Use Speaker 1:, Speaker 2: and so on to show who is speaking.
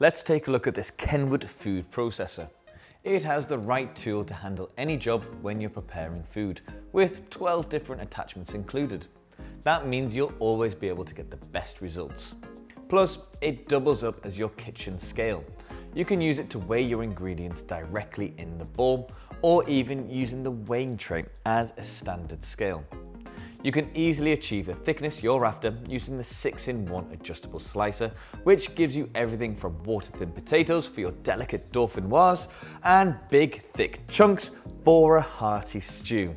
Speaker 1: Let's take a look at this Kenwood food processor. It has the right tool to handle any job when you're preparing food, with 12 different attachments included. That means you'll always be able to get the best results. Plus, it doubles up as your kitchen scale. You can use it to weigh your ingredients directly in the bowl, or even using the weighing tray as a standard scale. You can easily achieve the thickness you're after using the 6-in-1 adjustable slicer, which gives you everything from water-thin potatoes for your delicate dauphinoise and big thick chunks for a hearty stew.